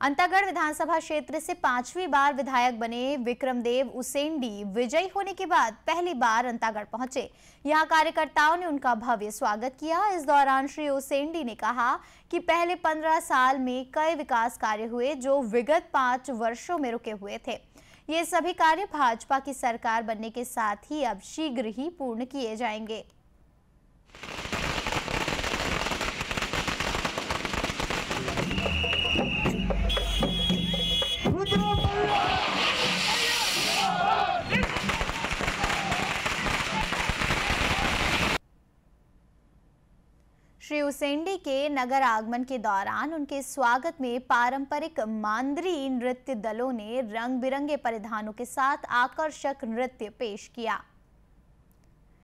अंतागढ़ विधानसभा क्षेत्र से पांचवी बार विधायक बने विक्रमदेव उसेंडी। विजयी होने के बाद पहली बार अंतागढ़ पहुँचे। यहाँ कार्यकर्ताओं ने उनका भव्य स्वागत किया। इस दौरान श्री उसेंडी ने कहा कि पहले पंद्रह साल में कई विकास कार्य हुए जो विगत पाँच वर्षों में रुके हुए थे। ये सभी कार्य भाजपा की सरकार बनने के साथ ही अब शीघ्र ही पूर्ण किए जाएँगे। श्री उसेंडी के नगर आगमन के दौरान उनके स्वागत में पारंपरिक मांदरी नृत्य दलों ने रंग बिरंगे परिधानों के साथ आकर्षक नृत्य पेश किया।